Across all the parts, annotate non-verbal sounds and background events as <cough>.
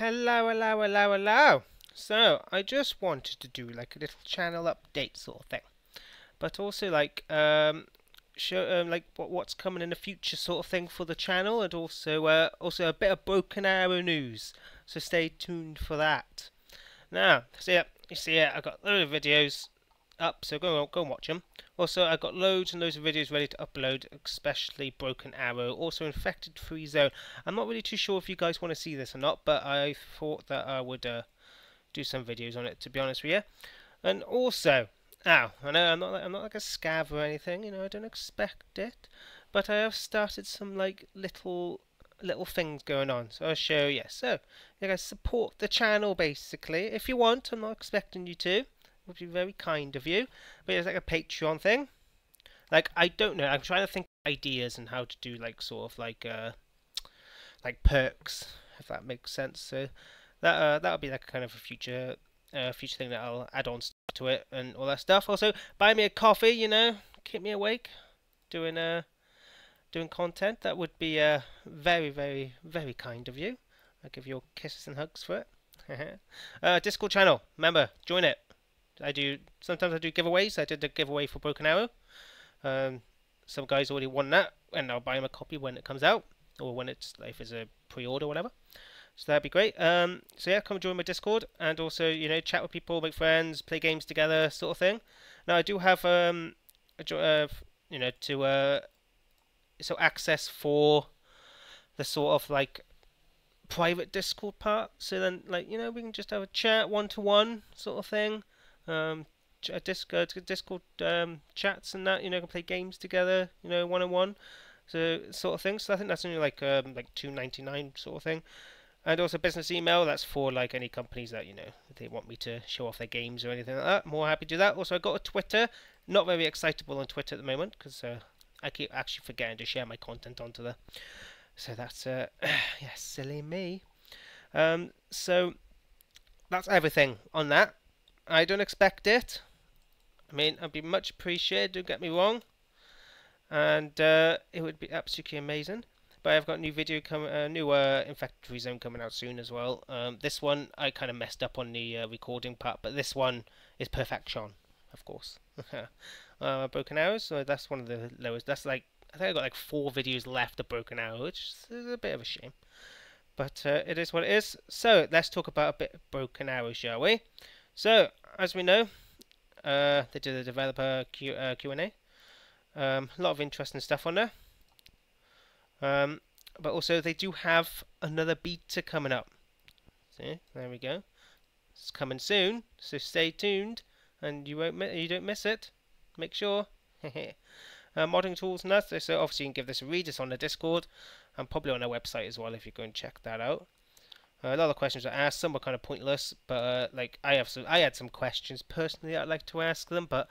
Hello, hello, hello, hello. So, I just wanted to do like a little channel update sort of thing, but also like um, show um, like what what's coming in the future sort of thing for the channel, and also uh, also a bit of Broken Arrow news. So stay tuned for that. Now, see ya, you see ya. I got loads of videos up, so go go and watch them. Also, I've got loads and loads of videos ready to upload, especially Broken Arrow, also Infected Free Zone. I'm not really too sure if you guys want to see this or not, but I thought that I would uh, do some videos on it, to be honest with you. And also, now, I know I'm not, like, I'm not like a scav or anything, you know, I don't expect it, but I have started some, like, little little things going on. So I'll show you. So, you guys support the channel, basically. If you want, I'm not expecting you to would be very kind of you. But it's like a Patreon thing. Like I don't know. I'm trying to think ideas and how to do like sort of like uh like perks, if that makes sense. So that uh, that'll be like kind of a future uh, future thing that I'll add on to it and all that stuff. Also, buy me a coffee. You know, keep me awake, doing uh doing content. That would be uh very very very kind of you. I'll give you kisses and hugs for it. <laughs> uh, Discord channel. Remember, join it. I do sometimes I do giveaways. I did a giveaway for Broken Arrow. Um, some guys already won that, and I'll buy them a copy when it comes out, or when it's if it's a pre-order, or whatever. So that'd be great. Um, so yeah, come join my Discord, and also you know chat with people, make friends, play games together, sort of thing. Now I do have um, a, uh, you know to uh, so access for the sort of like private Discord part. So then like you know we can just have a chat one to one sort of thing um, Discord, Discord um, chats and that. You know, can play games together. You know, one on one, so sort of thing. So I think that's only like um, like two ninety nine sort of thing. And also business email. That's for like any companies that you know they want me to show off their games or anything like that. More happy to do that. Also, I got a Twitter. Not very excitable on Twitter at the moment because uh, I keep actually forgetting to share my content onto there. So that's uh, <clears throat> yeah, silly me. Um, so that's everything on that. I don't expect it. I mean, I'd be much appreciated, don't get me wrong. And uh, it would be absolutely amazing. But I've got a new video coming, uh, new uh, Zone coming out soon as well. Um, this one, I kind of messed up on the uh, recording part, but this one is perfection, of course. <laughs> uh, Broken Arrows, so that's one of the lowest. That's like, I think I've got like four videos left of Broken Arrow, which is a bit of a shame. But uh, it is what it is. So, let's talk about a bit of Broken Arrow, shall we? So, as we know, uh, they did a developer Q, uh, Q&A. Um, a lot of interesting stuff on there. Um, but also they do have another beta coming up. See, there we go. It's coming soon, so stay tuned, and you won't you don't miss it. Make sure. <laughs> uh, modding tools and that. So obviously you can give this a read. It's on the Discord and probably on their website as well if you go and check that out. Uh, a lot of questions are asked. Some were kind of pointless, but uh, like I have some, I had some questions personally I'd like to ask them, but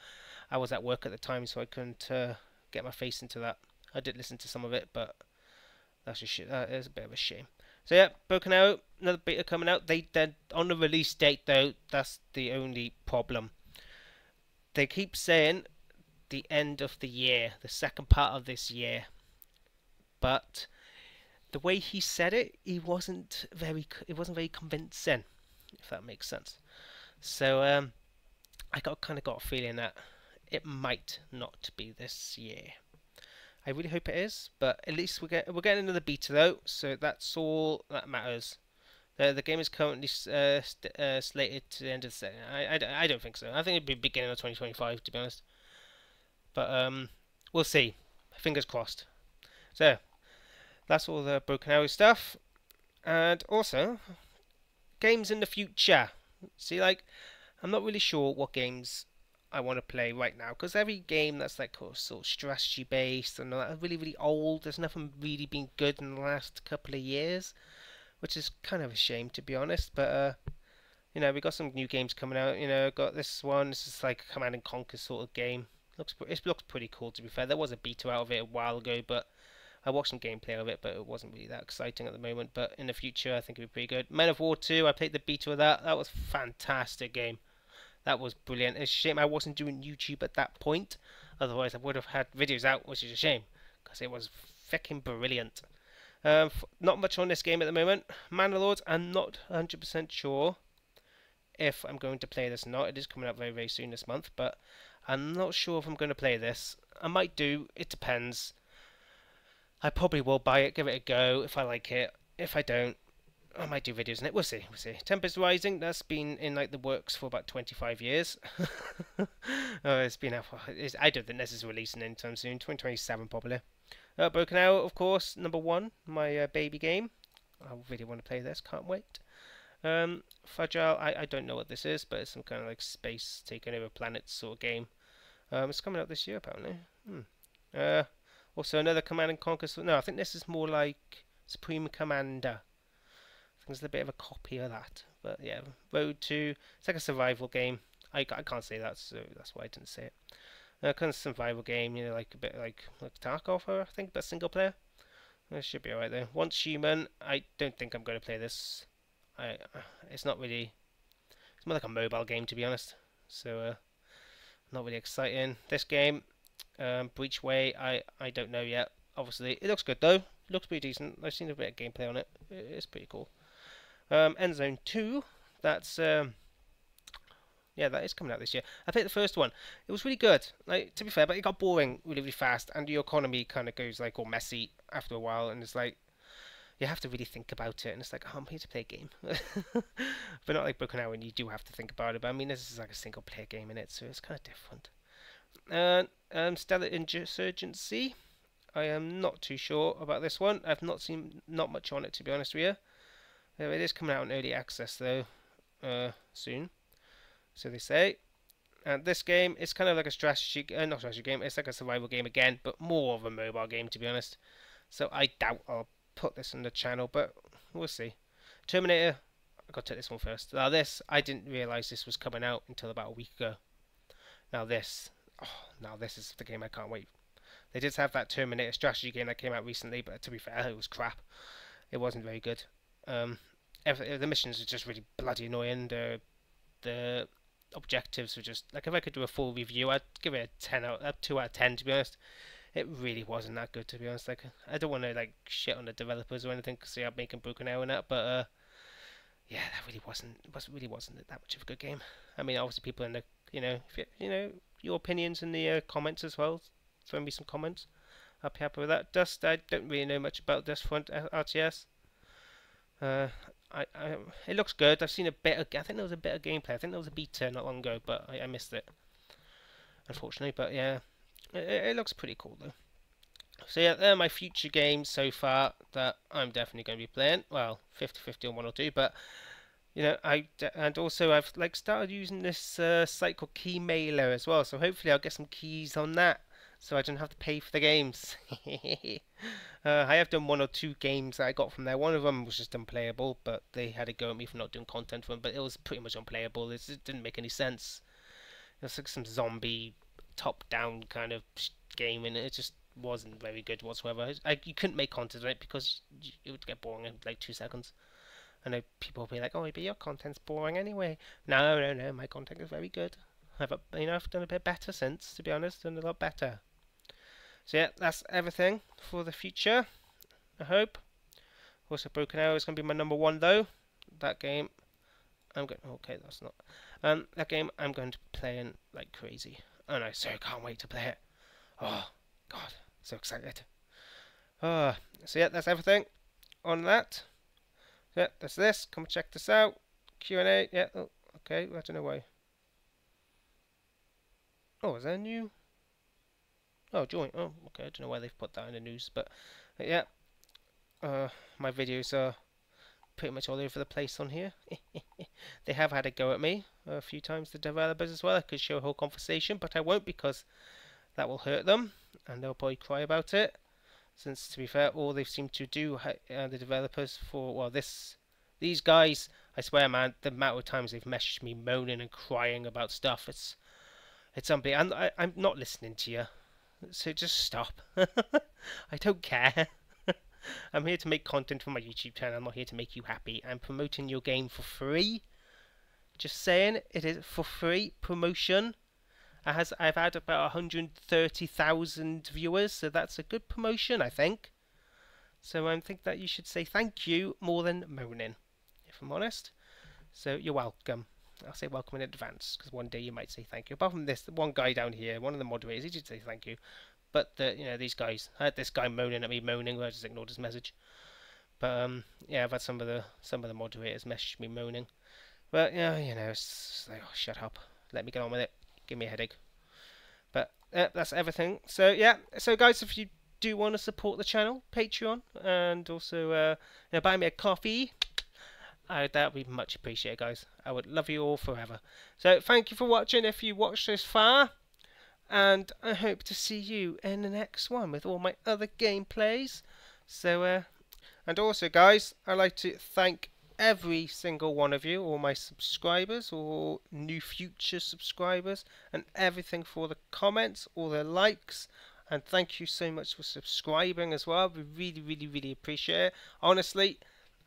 I was at work at the time, so I couldn't uh, get my face into that. I did listen to some of it, but that's just shit. That is a bit of a shame. So yeah, Broken Arrow, another beta coming out. They they on the release date though. That's the only problem. They keep saying the end of the year, the second part of this year, but the way he said it, he wasn't very it wasn't very convincing, if that makes sense. So um, I got kind of got a feeling that it might not be this year. I really hope it is, but at least we're get we're getting another beta though, so that's all that matters. The the game is currently uh, uh, slated to the end of the set. I, I, I don't think so. I think it'd be beginning of 2025 to be honest. But um, we'll see. Fingers crossed. So that's all the Broken Arrow stuff. And also, games in the future. See, like, I'm not really sure what games I want to play right now because every game that's like sort of strategy based and that really really old. There's nothing really been good in the last couple of years, which is kind of a shame to be honest. But uh, you know we got some new games coming out. You know got this one. This is like a Command and Conquer sort of game. Looks it looks pretty cool to be fair. There was a beta out of it a while ago, but I watched some gameplay of it, but it wasn't really that exciting at the moment. But in the future, I think it'll be pretty good. Men of War 2, I played the beta of that. That was fantastic game. That was brilliant. It's a shame I wasn't doing YouTube at that point. Otherwise, I would have had videos out, which is a shame. Because it was fucking brilliant. Um, not much on this game at the moment. Manor I'm not 100% sure if I'm going to play this or not. It is coming out very, very soon this month, but I'm not sure if I'm going to play this. I might do. It depends. I probably will buy it, give it a go if I like it. If I don't, I might do videos on it. We'll see. We'll see. Tempest Rising. That's been in like the works for about 25 years. uh, <laughs> it's been out. It's, I don't think this is releasing anytime soon. 2027 probably. Uh, Broken Arrow, of course, number one. My uh, baby game. I really want to play this. Can't wait. Um, Fragile. I I don't know what this is, but it's some kind of like space taking over planets sort of game. Um, it's coming out this year apparently. Hmm. Uh, also another Command and Conquer. No, I think this is more like Supreme Commander. I think it's a bit of a copy of that. But yeah, Road to. It's like a survival game. I, I can't say that, so that's why I didn't say it. Uh, kind of survival game, you know, like a bit like like Tarkov, I think, but single player. It should be alright though. Once Human, I don't think I'm going to play this. I, uh, it's not really. It's more like a mobile game, to be honest. So, uh, not really exciting. This game, um, Breachway, I, I don't know yet. Obviously, it looks good though. Looks pretty decent. I've seen a bit of gameplay on it. It's pretty cool. Um, Endzone 2, that's um, yeah, that is coming out this year. I think the first one, it was really good. Like to be fair, but it got boring really, really fast, and your economy kind of goes like all messy after a while, and it's like you have to really think about it, and it's like, oh, I'm here to play a game, <laughs> but not like Broken Arrow, when you do have to think about it. But I mean, this is like a single player game in it, so it's kind of different. And um, Stellar Insurgency. I am not too sure about this one. I've not seen not much on it to be honest with you. Uh, it is coming out in early access though, uh, soon. So they say. And this game is kind of like a strategy, uh, not strategy game. It's like a survival game again, but more of a mobile game to be honest. So I doubt I'll put this on the channel, but we'll see. Terminator. I got to take this one first. Now this, I didn't realise this was coming out until about a week ago. Now this, oh, now this is the game I can't wait. They did have that Terminator strategy game that came out recently, but to be fair, it was crap. It wasn't very good. Um, every, the missions are just really bloody annoying. The the objectives were just like if I could do a full review, I'd give it a ten out, a two out of ten. To be honest, it really wasn't that good. To be honest, like I don't want to like shit on the developers or anything because they are making Broken Arrow and that, but uh, yeah, that really wasn't was really wasn't that much of a good game. I mean, obviously people in the you know you, you know your opinions in the uh, comments as well. Throw me some comments. I'll be happy with that. Dust, I don't really know much about Dust Front RTS. Uh, I, I, it looks good. I've seen a bit. Of, I think there was a bit of gameplay. I think there was a beta not long ago, but I, I missed it, unfortunately. But yeah, it, it, looks pretty cool though. So yeah, they're my future games so far that I'm definitely going to be playing. Well, 50-50 on one or two, but you know, I and also I've like started using this uh, site called Keymailer as well. So hopefully I'll get some keys on that, so I don't have to pay for the games. <laughs> uh, I have done one or two games that I got from there. One of them was just unplayable, but they had to go at me for not doing content for them. But it was pretty much unplayable. It, it didn't make any sense. It was like some zombie top-down kind of game, and it just wasn't very good whatsoever. I, you couldn't make content on it because it would get boring in like two seconds. I know people will be like, "Oh, but your content's boring anyway." No, no, no. My content is very good. I've you know I've done a bit better since, to be honest, done a lot better. So yeah, that's everything for the future. I hope. Also, Broken Arrow is going to be my number one though. That game, I'm going. Okay, that's not. Um, that game I'm going to play playing like crazy, and I so can't wait to play it. Oh God, so excited. Uh, so yeah, that's everything on that. Yeah, that's this. Come check this out. Q&A. Yeah, oh, okay. I don't know why. Oh, is that new? Oh, join. Oh, okay. I don't know why they've put that in the news, but uh, yeah. Uh, my videos are pretty much all over the place on here. <laughs> they have had a go at me a few times, the developers as well. I could show a whole conversation, but I won't because that will hurt them, and they'll probably cry about it since to be fair all they've seemed to do uh, the developers for well this these guys I swear man the amount of times they've messaged me moaning and crying about stuff it's it's unbelievable and I, I'm not listening to you so just stop. <laughs> I don't care. <laughs> I'm here to make content for my YouTube channel. I'm not here to make you happy. I'm promoting your game for free. Just saying it is for free promotion has I've had about 130,000 viewers, so that's a good promotion, I think. So I think that you should say thank you more than moaning, if I'm honest. So you're welcome. I'll say welcome in advance because one day you might say thank you. Apart from this, one guy down here, one of the moderators, he did say thank you. But the, you know these guys, I had this guy moaning at me, moaning. I just ignored his message. But um, yeah, I've had some of the some of the moderators message me moaning. But yeah, you know, it's like, oh, shut up, let me get on with it. Give me a headache. But uh, that's everything. So yeah, so guys, if you do want to support the channel, Patreon, and also uh, you know, buy me a coffee. Uh, that would be much appreciated, guys. I would love you all forever. So, thank you for watching if you watched this far. And I hope to see you in the next one with all my other gameplays. So, uh, and also, guys, I'd like to thank every single one of you, all my subscribers, or new future subscribers, and everything for the comments, all the likes, and thank you so much for subscribing as well. We really, really, really appreciate it. Honestly,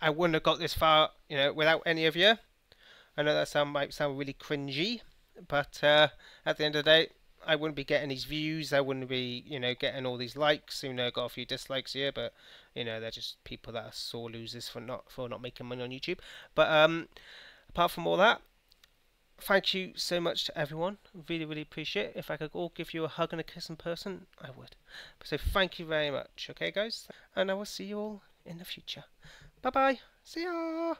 I wouldn't have got this far, you know, without any of you. I know that sound might sound really cringy, but uh, at the end of the day, I wouldn't be getting these views. I wouldn't be, you know, getting all these likes. You know, got a few dislikes here, but you know, they're just people that are sore losers for not for not making money on YouTube. But um, apart from all that, thank you so much to everyone. Really, really appreciate it. If I could all give you a hug and a kiss in person, I would. So thank you very much. Okay, guys, and I will see you all in the future. Bye bye. See ya.